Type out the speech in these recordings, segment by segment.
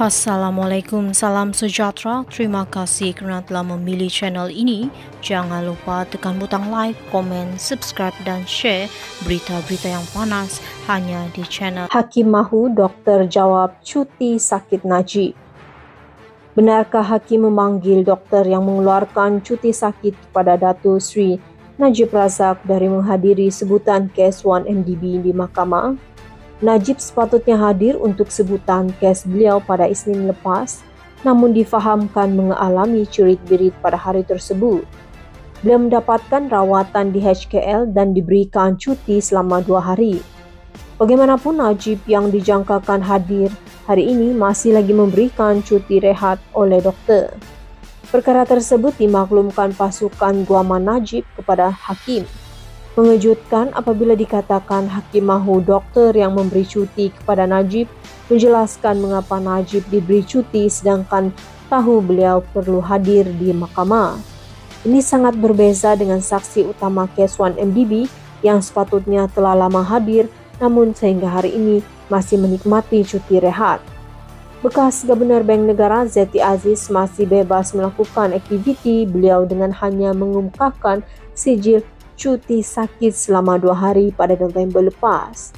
Assalamualaikum, salam sejahtera. Terima kasih kerana telah memilih channel ini. Jangan lupa tekan butang like, komen, subscribe dan share berita-berita yang panas hanya di channel Hakim Mahu Doktor jawab cuti sakit Najib. Benarkah Hakim memanggil doktor yang mengeluarkan cuti sakit kepada Datuk Sri Najib Razak dari menghadiri sebutan kes 1MDB di mahkamah? Najib sepatutnya hadir untuk sebutan kes beliau pada Isnin lepas, namun difahamkan mengalami cerit-berit pada hari tersebut. Beliau mendapatkan rawatan di HKL dan diberikan cuti selama dua hari. Bagaimanapun Najib yang dijangkakan hadir hari ini masih lagi memberikan cuti rehat oleh doktor. Perkara tersebut dimaklumkan pasukan guaman Najib kepada Hakim. Mengejutkan apabila dikatakan Hakim Mahu doktor yang memberi cuti kepada Najib menjelaskan mengapa Najib diberi cuti sedangkan tahu beliau perlu hadir di mahkamah. Ini sangat berbeza dengan saksi utama kes 1MDB yang sepatutnya telah lama hadir namun sehingga hari ini masih menikmati cuti rehat. Bekas Gubernur Bank Negara Zeti Aziz masih bebas melakukan aktiviti beliau dengan hanya mengumumkakan sijil cuti sakit selama dua hari pada November lepas.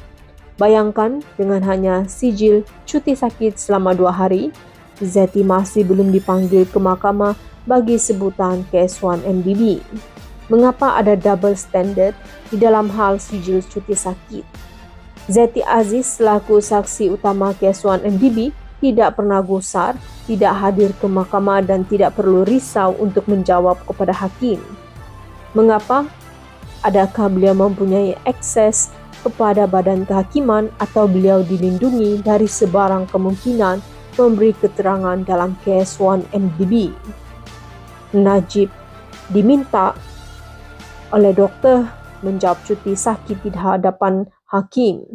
Bayangkan dengan hanya sijil cuti sakit selama dua hari, Zeti masih belum dipanggil ke mahkamah bagi sebutan kes 1 MDB. Mengapa ada double standard di dalam hal sijil cuti sakit? Zeti Aziz selaku saksi utama kes 1 MDB tidak pernah gusar, tidak hadir ke mahkamah dan tidak perlu risau untuk menjawab kepada hakim. Mengapa Adakah beliau mempunyai akses kepada badan kehakiman atau beliau dilindungi dari sebarang kemungkinan memberi keterangan dalam kes 1MDB? Najib diminta oleh doktor menjawab cuti sakit di hadapan hakim.